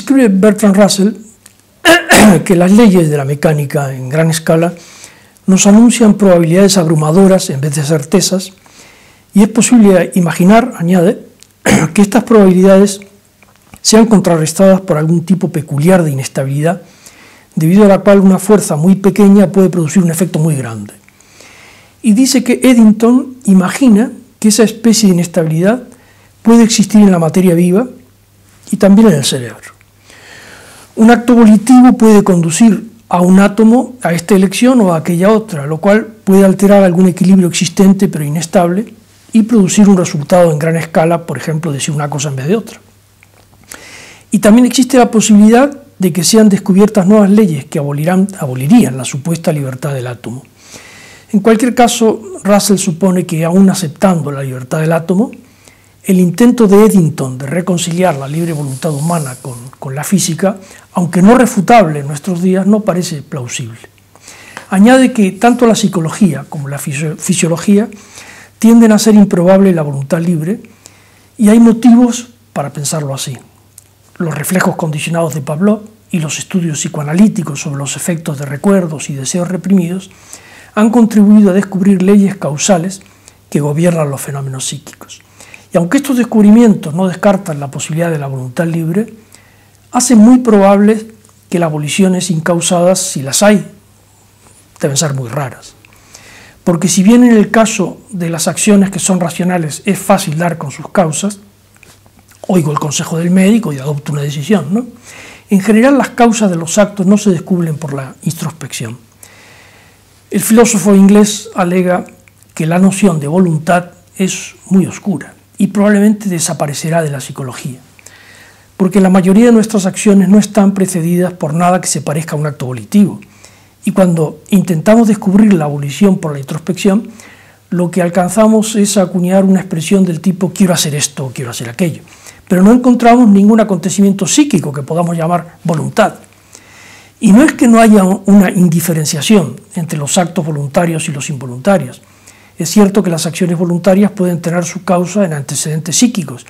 Escribe Bertrand Russell que las leyes de la mecánica en gran escala nos anuncian probabilidades abrumadoras en vez de certezas, y es posible imaginar, añade, que estas probabilidades sean contrarrestadas por algún tipo peculiar de inestabilidad, debido a la cual una fuerza muy pequeña puede producir un efecto muy grande. Y dice que Eddington imagina que esa especie de inestabilidad puede existir en la materia viva y también en el cerebro. Un acto volitivo puede conducir a un átomo a esta elección o a aquella otra, lo cual puede alterar algún equilibrio existente pero inestable y producir un resultado en gran escala, por ejemplo, decir una cosa en vez de otra. Y también existe la posibilidad de que sean descubiertas nuevas leyes que abolirán, abolirían la supuesta libertad del átomo. En cualquier caso, Russell supone que aún aceptando la libertad del átomo, el intento de Eddington de reconciliar la libre voluntad humana con, con la física, aunque no refutable en nuestros días, no parece plausible. Añade que tanto la psicología como la fisiología tienden a ser improbable la voluntad libre y hay motivos para pensarlo así. Los reflejos condicionados de Pavlov y los estudios psicoanalíticos sobre los efectos de recuerdos y deseos reprimidos han contribuido a descubrir leyes causales que gobiernan los fenómenos psíquicos. Y aunque estos descubrimientos no descartan la posibilidad de la voluntad libre, hacen muy probable que las aboliciones incausadas, si las hay, deben ser muy raras. Porque si bien en el caso de las acciones que son racionales es fácil dar con sus causas, oigo el consejo del médico y adopto una decisión, ¿no? En general las causas de los actos no se descubren por la introspección. El filósofo inglés alega que la noción de voluntad es muy oscura y probablemente desaparecerá de la psicología, porque la mayoría de nuestras acciones no están precedidas por nada que se parezca a un acto volitivo, y cuando intentamos descubrir la abolición por la introspección, lo que alcanzamos es acuñar una expresión del tipo quiero hacer esto o quiero hacer aquello. Pero no encontramos ningún acontecimiento psíquico que podamos llamar voluntad. Y no es que no haya una indiferenciación entre los actos voluntarios y los involuntarios. Es cierto que las acciones voluntarias pueden tener su causa en antecedentes psíquicos,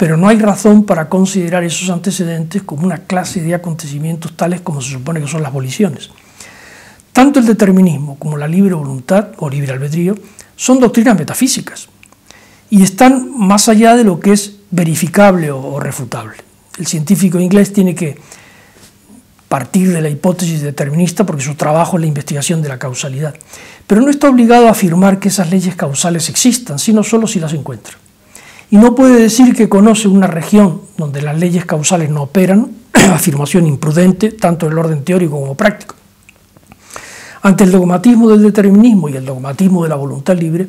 pero no hay razón para considerar esos antecedentes como una clase de acontecimientos tales como se supone que son las voliciones. Tanto el determinismo como la libre voluntad o libre albedrío son doctrinas metafísicas y están más allá de lo que es verificable o, refutable. El científico inglés tiene que partir de la hipótesis determinista porque su trabajo es la investigación de la causalidad, pero no está obligado a afirmar que esas leyes causales existan, sino solo si las encuentra. Y no puede decir que conoce una región donde las leyes causales no operan, afirmación imprudente, tanto en el orden teórico como práctico. Ante el dogmatismo del determinismo y el dogmatismo de la voluntad libre,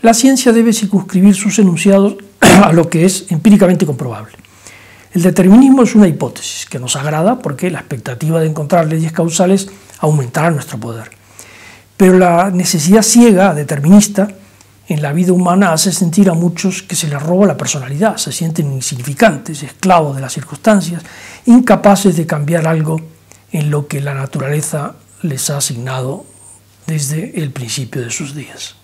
la ciencia debe circunscribir sus enunciados a lo que es empíricamente comprobable. El determinismo es una hipótesis que nos agrada porque la expectativa de encontrar leyes causales aumentará nuestro poder. Pero la necesidad ciega, determinista, en la vida humana hace sentir a muchos que se les roba la personalidad, se sienten insignificantes, esclavos de las circunstancias, incapaces de cambiar algo en lo que la naturaleza les ha asignado desde el principio de sus días.